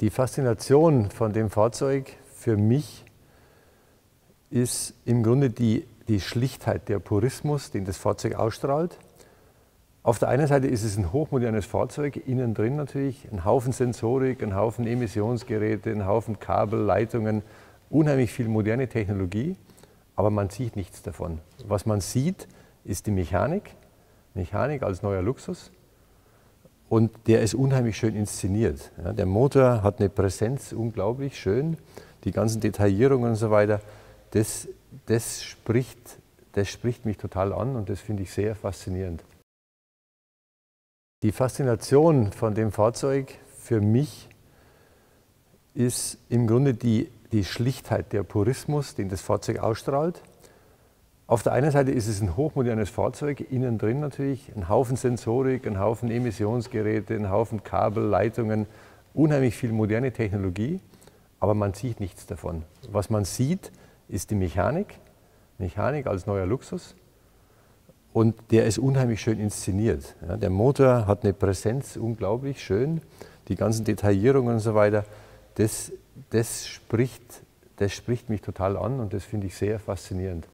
Die Faszination von dem Fahrzeug für mich ist im Grunde die, die Schlichtheit, der Purismus, den das Fahrzeug ausstrahlt. Auf der einen Seite ist es ein hochmodernes Fahrzeug, innen drin natürlich ein Haufen Sensorik, ein Haufen Emissionsgeräte, ein Haufen Kabel, Leitungen, unheimlich viel moderne Technologie, aber man sieht nichts davon. Was man sieht, ist die Mechanik, Mechanik als neuer Luxus und der ist unheimlich schön inszeniert. Ja, der Motor hat eine Präsenz, unglaublich schön. Die ganzen Detaillierungen und so weiter, das, das, spricht, das spricht mich total an und das finde ich sehr faszinierend. Die Faszination von dem Fahrzeug für mich ist im Grunde die, die Schlichtheit, der Purismus, den das Fahrzeug ausstrahlt. Auf der einen Seite ist es ein hochmodernes Fahrzeug, innen drin natürlich ein Haufen Sensorik, ein Haufen Emissionsgeräte, ein Haufen Kabel, Leitungen, unheimlich viel moderne Technologie, aber man sieht nichts davon. Was man sieht, ist die Mechanik, Mechanik als neuer Luxus und der ist unheimlich schön inszeniert. Ja, der Motor hat eine Präsenz, unglaublich schön, die ganzen Detaillierungen und so weiter, das, das, spricht, das spricht mich total an und das finde ich sehr faszinierend.